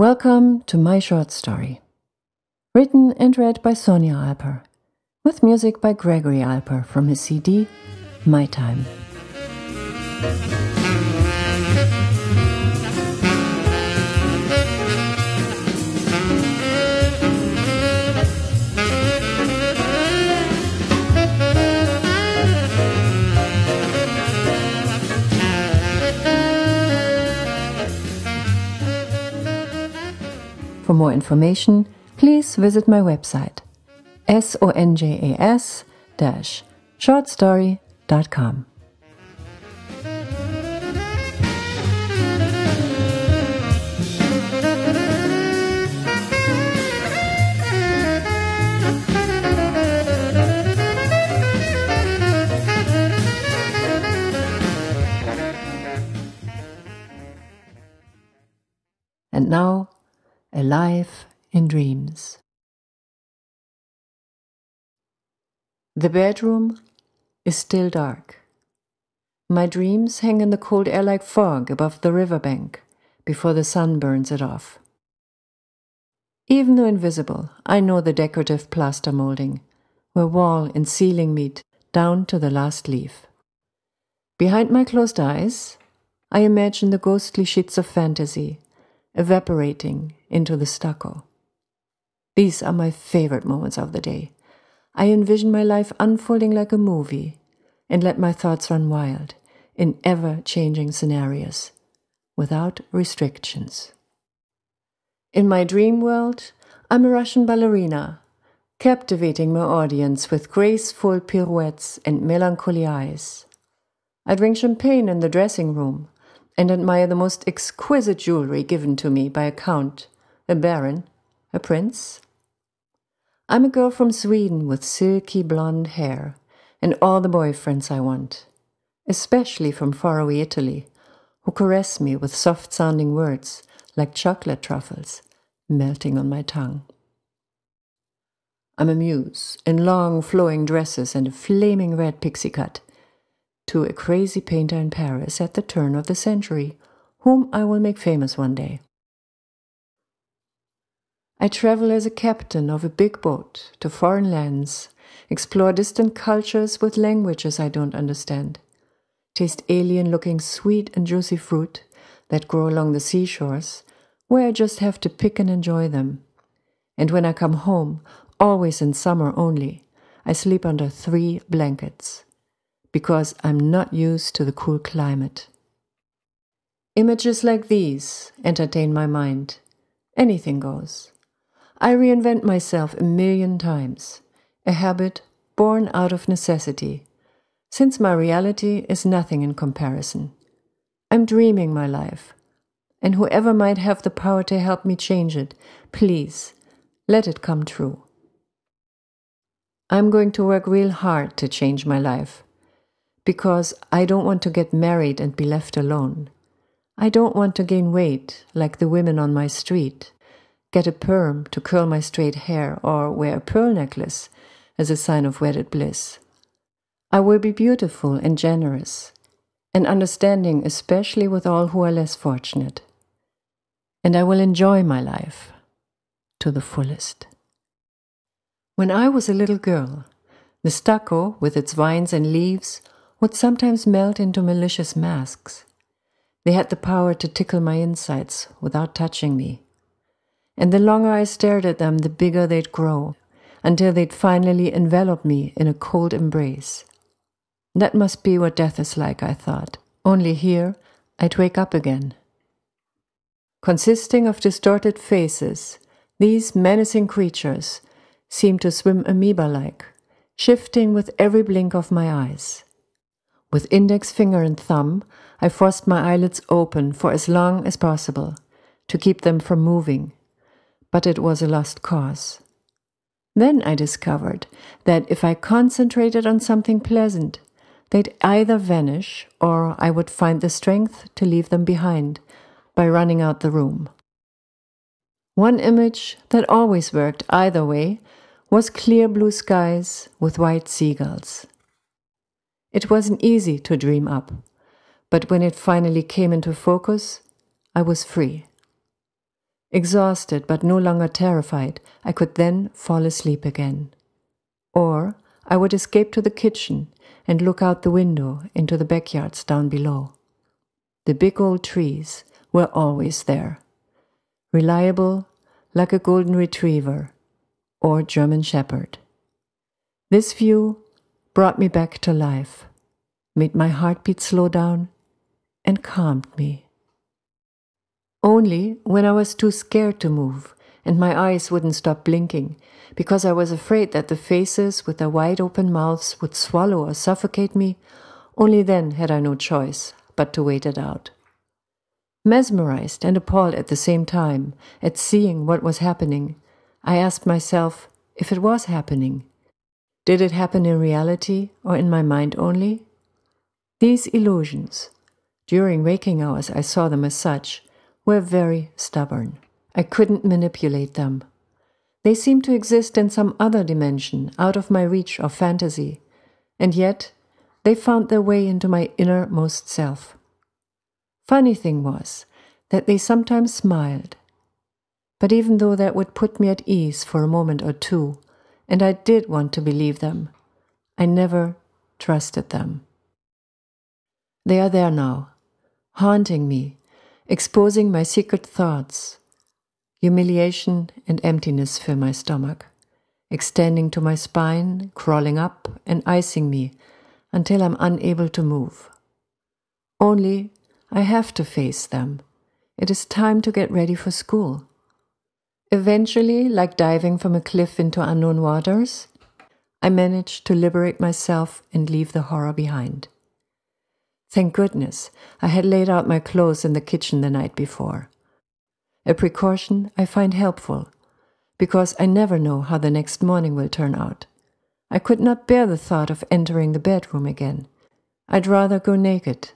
Welcome to my short story. Written and read by Sonja Alper, with music by Gregory Alper from his CD, My Time. For more information, please visit my website sonjas shortstory.com. And now, a life in dreams. The bedroom is still dark. My dreams hang in the cold air like fog above the riverbank before the sun burns it off. Even though invisible, I know the decorative plaster molding, where wall and ceiling meet down to the last leaf. Behind my closed eyes, I imagine the ghostly sheets of fantasy evaporating into the stucco. These are my favorite moments of the day. I envision my life unfolding like a movie and let my thoughts run wild in ever changing scenarios without restrictions. In my dream world, I'm a Russian ballerina, captivating my audience with graceful pirouettes and melancholy eyes. I drink champagne in the dressing room and admire the most exquisite jewelry given to me by a count, a baron, a prince. I'm a girl from Sweden with silky blonde hair and all the boyfriends I want, especially from faraway Italy, who caress me with soft sounding words like chocolate truffles melting on my tongue. I'm a muse in long flowing dresses and a flaming red pixie cut to a crazy painter in Paris at the turn of the century, whom I will make famous one day. I travel as a captain of a big boat to foreign lands, explore distant cultures with languages I don't understand, taste alien looking sweet and juicy fruit that grow along the seashores, where I just have to pick and enjoy them. And when I come home, always in summer only, I sleep under three blankets because I'm not used to the cool climate. Images like these entertain my mind. Anything goes. I reinvent myself a million times, a habit born out of necessity, since my reality is nothing in comparison. I'm dreaming my life, and whoever might have the power to help me change it, please let it come true. I'm going to work real hard to change my life because I don't want to get married and be left alone. I don't want to gain weight like the women on my street, get a perm to curl my straight hair, or wear a pearl necklace as a sign of wedded bliss. I will be beautiful and generous, and understanding, especially with all who are less fortunate. And I will enjoy my life to the fullest. When I was a little girl, the stucco, with its vines and leaves, would sometimes melt into malicious masks. They had the power to tickle my insides without touching me. And the longer I stared at them, the bigger they'd grow, until they'd finally envelop me in a cold embrace. That must be what death is like, I thought. Only here, I'd wake up again. Consisting of distorted faces, these menacing creatures seemed to swim amoeba like, shifting with every blink of my eyes. With index finger and thumb, I forced my eyelids open for as long as possible to keep them from moving, but it was a lost cause. Then I discovered that if I concentrated on something pleasant, they'd either vanish or I would find the strength to leave them behind by running out the room. One image that always worked either way was clear blue skies with white seagulls. It wasn't easy to dream up, but when it finally came into focus, I was free. Exhausted but no longer terrified, I could then fall asleep again. Or I would escape to the kitchen and look out the window into the backyards down below. The big old trees were always there, reliable like a golden retriever or German shepherd. This view brought me back to life, made my heartbeat slow down, and calmed me. Only when I was too scared to move and my eyes wouldn't stop blinking because I was afraid that the faces with their wide open mouths would swallow or suffocate me, only then had I no choice but to wait it out. Mesmerized and appalled at the same time at seeing what was happening, I asked myself if it was happening. Did it happen in reality or in my mind only? These illusions, during waking hours I saw them as such, were very stubborn. I couldn't manipulate them. They seemed to exist in some other dimension, out of my reach of fantasy, and yet they found their way into my innermost self. Funny thing was that they sometimes smiled. But even though that would put me at ease for a moment or two, and I did want to believe them, I never trusted them. They are there now, haunting me, exposing my secret thoughts, Humiliation and emptiness fill my stomach, extending to my spine, crawling up and icing me until I'm unable to move. Only I have to face them. It is time to get ready for school. Eventually, like diving from a cliff into unknown waters, I manage to liberate myself and leave the horror behind. Thank goodness I had laid out my clothes in the kitchen the night before a precaution I find helpful, because I never know how the next morning will turn out. I could not bear the thought of entering the bedroom again. I'd rather go naked